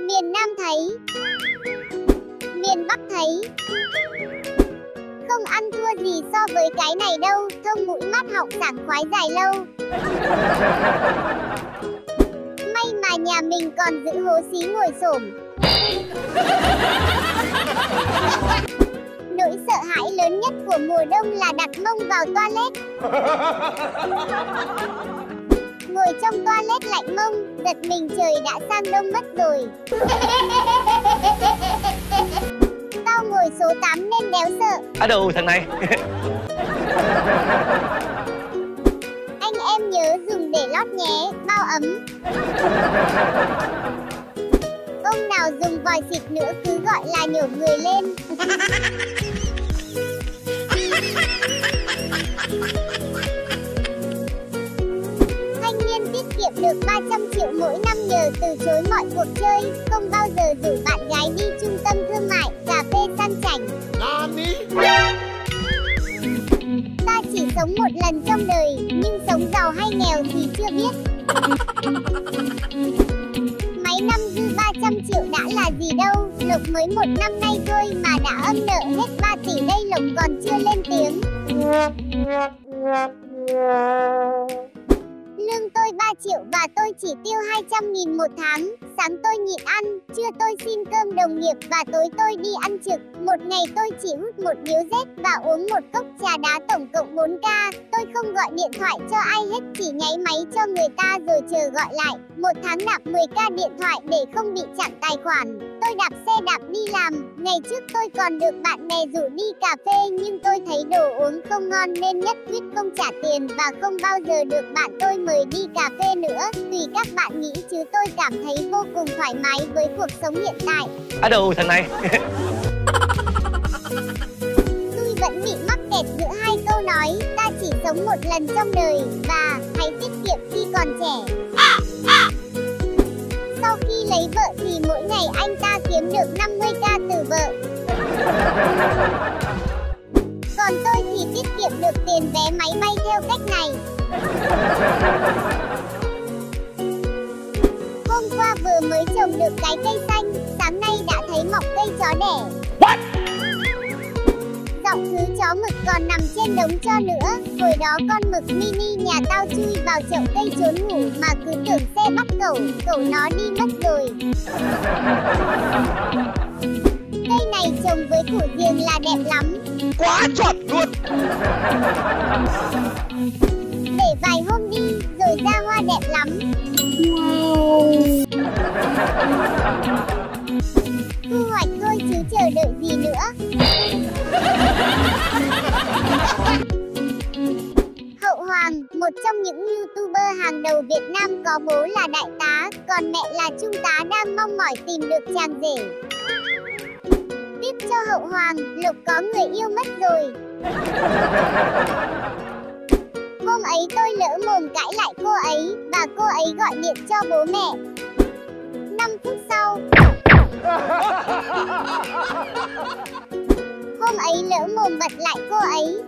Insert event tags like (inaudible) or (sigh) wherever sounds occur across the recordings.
Miền Nam thấy. Miền Bắc thấy. Không ăn thua gì so với cái này đâu Thông mũi mắt họng sảng khoái dài lâu. May mà nhà mình còn giữ hố xí ngồi xổm. Nỗi sợ hãi lớn nhất của mùa đông là đặt mông vào toilet. Ngồi trong toilet lạnh mông, giật mình trời đã sang đông mất rồi. (laughs) Tao ngồi số 8 nên đéo sợ. À đâu thằng này. (laughs) Anh em nhớ dùng để lót nhé, bao ấm. (laughs) Ông nào dùng vòi xịt nữa cứ gọi là nhổ người lên kiệm được 300 triệu mỗi năm nhờ từ chối mọi cuộc chơi. Không bao giờ rủ bạn gái đi trung tâm thương mại, cà phê săn chảnh. Ta chỉ sống một lần trong đời, nhưng sống giàu hay nghèo thì chưa biết. Mấy năm dư 300 triệu đã là gì đâu. Lộc mới một năm nay thôi mà đã âm nợ hết 3 tỷ đây Lộc còn chưa lên tiếng Lương tôi 3 triệu và tôi chỉ tiêu 200 nghìn một tháng. Sáng tôi nhịn ăn, trưa tôi xin cơm đồng nghiệp và tối tôi đi ăn trực. Một ngày tôi chỉ hút một điếu Z và uống một cốc trà đá tổng cộng 4k Tôi không gọi điện thoại cho ai hết chỉ nháy máy cho người ta rồi chờ gọi lại. Một tháng nạp 10k điện thoại để không bị chặn tài khoản. Tôi đạp xe đạp đi làm. Ngày trước tôi còn được bạn bè rủ đi cà phê Nhưng tôi thấy đồ uống không ngon nên nhất quyết không trả tiền Và không bao giờ được bạn tôi mời đi cà phê nữa. Tùy các bạn nghĩ chứ tôi cảm thấy vô cùng thoải mái với cuộc sống hiện tại. À đâu thằng này? (laughs) Tôi vẫn bị mắc kẹt giữa hai câu nói Ta chỉ sống một lần trong đời Và hãy tiết kiệm khi còn trẻ. Sau khi lấy vợ thì mỗi ngày anh ta kiếm được 50k từ vợ (laughs) Còn tôi thì tiết kiệm được tiền vé máy bay theo cách này. Hôm qua vừa mới trồng được cái cây xanh Sáng nay đã thấy mọc cây chó đẻ. What? Giọng thứ chó mực còn nằm trên đống cho nữa Hồi đó con mực mini nhà tao chui vào chậu cây trốn ngủ Mà cứ tưởng xe bắt cẩu, cẩu nó đi mất rồi Cây này trồng với củ riềng là đẹp lắm. Quá chuẩn luôn. Để vài hôm đi, rồi ra hoa đẹp lắm. Thu hoạch thôi chứ chờ đợi gì nữa. Hậu Hoàng, một trong những youtuber hàng đầu Việt Nam có bố là đại tá, còn mẹ là trung tá đang mong mỏi tìm được chàng rể. Cho Hậu Hoàng, Lục có người yêu mất rồi. Hôm ấy tôi lỡ mồm cãi lại cô ấy, và cô ấy gọi điện cho bố mẹ. 5 phút sau, Hôm ấy lỡ mồm bật lại cô ấy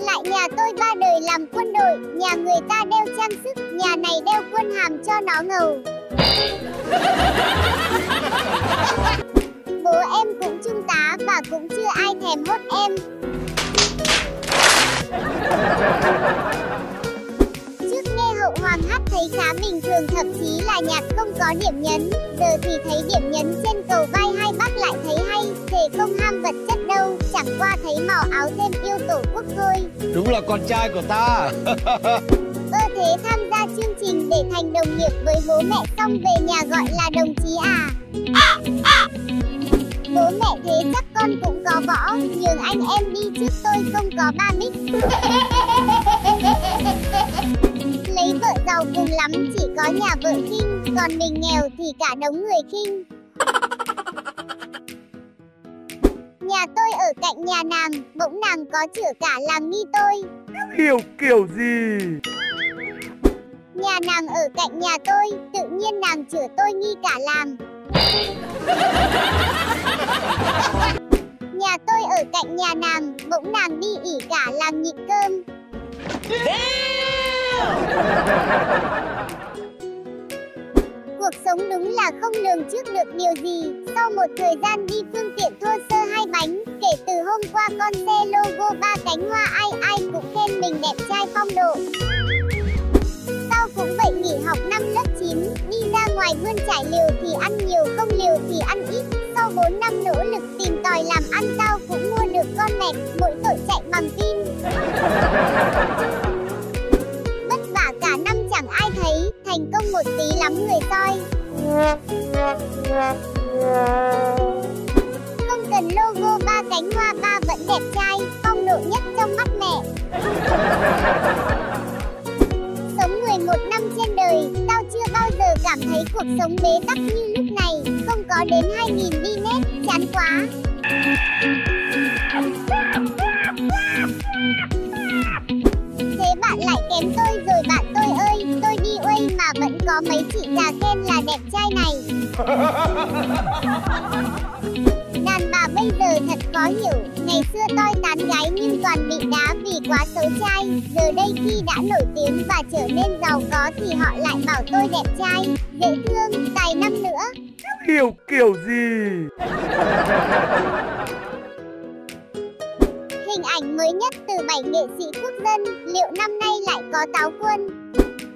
Lại nhà tôi ba đời làm quân đội Nhà người ta đeo trang sức Nhà này đeo quân hàm cho nó ngầu Bố em cũng trung tá Và cũng chưa ai thèm hốt em. Trước nghe hậu hoàng hát thấy khá bình thường, thậm chí là nhạc không có điểm nhấn, Giờ thì thấy điểm nhấn trên cầu vai hai bác lại thấy hay Thể không ham vật chất đâu, Chẳng qua thấy màu áo thêm yêu tổ quốc thôi. Đúng là con trai của ta. (laughs) Ơ thế tham gia chương trình để thành đồng nghiệp với bố mẹ xong về nhà gọi là đồng chí à. Bố mẹ thế chắc con cũng có võ, Nhường anh em đi trước tôi không có ba mic (laughs) Lấy vợ giàu cùng lắm, chỉ có nhà vợ khinh, Còn mình nghèo thì cả đống người khinh. (laughs) Nhà tôi ở cạnh nhà nàng, Bỗng nàng có chữa cả làng nghi tôi. Hiểu kiểu gì? Nhà nàng ở cạnh nhà tôi Tự nhiên nàng chữa tôi nghi cả làng Nhà tôi ở cạnh nhà nàng Bỗng nàng đi ỉ cả làng nhịn cơm Cuộc sống đúng là không lường trước được điều gì. Sau một thời gian đi phương tiện thô sơ hai bánh, kể từ hôm qua con xe logo ba cánh hoa ai ai cũng khen mình đẹp trai phong độ. Ra ngoài trải liều thì ăn nhiều không liều thì ăn ít. Sau 4 năm nỗ lực tìm tòi làm ăn tao cũng mua được con mẹt, mỗi tội chạy bằng pin. Vất vả cả năm chẳng ai thấy, thành công một tí lắm người coi Không cần logo ba cánh hoa ba vẫn đẹp trai, phong độ nhất trong mắt mẹ. Sống 11 năm trên đời, cuộc sống bế tắc như lúc này, không có đến 2000 đi nét, chán quá. Thế bạn lại kém tôi rồi bạn tôi ơi, tôi đi uây mà vẫn có mấy chị già khen là đẹp trai này. (laughs) Bây giờ thật khó hiểu, ngày xưa tôi tán gái nhưng toàn bị đá vì quá xấu trai, giờ đây khi đã nổi tiếng và trở nên giàu có thì họ lại bảo tôi đẹp trai, dễ thương, tài năm nữa. Hiểu kiểu gì? Hình ảnh mới nhất từ 7 nghệ sĩ quốc dân, liệu năm nay lại có táo quân?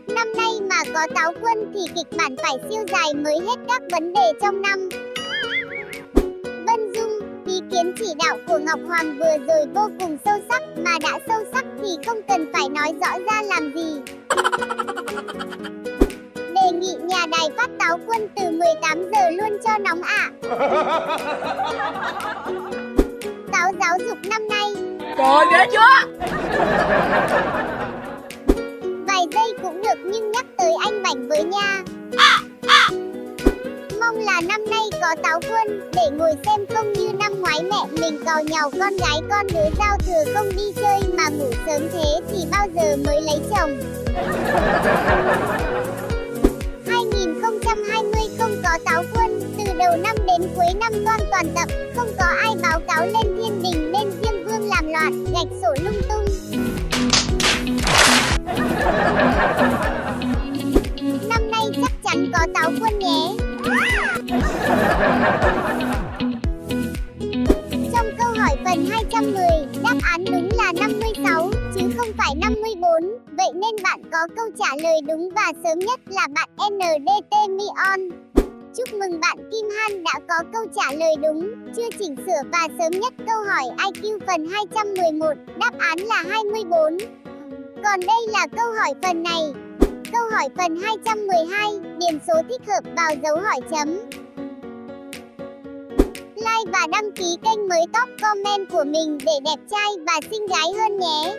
Năm nay mà có táo quân thì kịch bản phải siêu dài mới hết các vấn đề trong năm. Kiến chỉ đạo của Ngọc Hoàng vừa rồi vô cùng sâu sắc, mà đã sâu sắc thì không cần phải nói rõ ra làm gì. Đề nghị nhà đài phát táo quân từ 18 giờ luôn cho nóng ạ. (laughs) Táo giáo dục năm nay Trời ghê chưa Vài giây cũng được nhưng nhắc tới anh Bảnh với nha Mong là năm nay có táo quân Để ngồi xem không như năm ngoái mẹ mình cò nhào con gái con đứa giao thừa không đi chơi Mà ngủ sớm thế thì bao giờ mới lấy chồng? 2020 không có táo quân, Từ đầu năm đến cuối năm toan toàn tập, Không có ai báo cáo lên thiên đình nên Diêm Vương làm loạn, Gạch sổ lung tung. Năm nay chắc chắn có táo quân nhé. Trong câu hỏi phần 210, đáp án đúng là 56, chứ không phải 54 Vậy nên bạn có câu trả lời đúng và sớm nhất là bạn NDT Mion. Chúc mừng bạn Kim Han đã có câu trả lời đúng, chưa chỉnh sửa và sớm nhất câu hỏi IQ phần 211, đáp án là 24 Còn đây là câu hỏi phần này. Câu hỏi phần 212, điền số thích hợp vào dấu hỏi chấm. Like và đăng ký kênh mới top comment của mình để đẹp trai và xinh gái hơn nhé.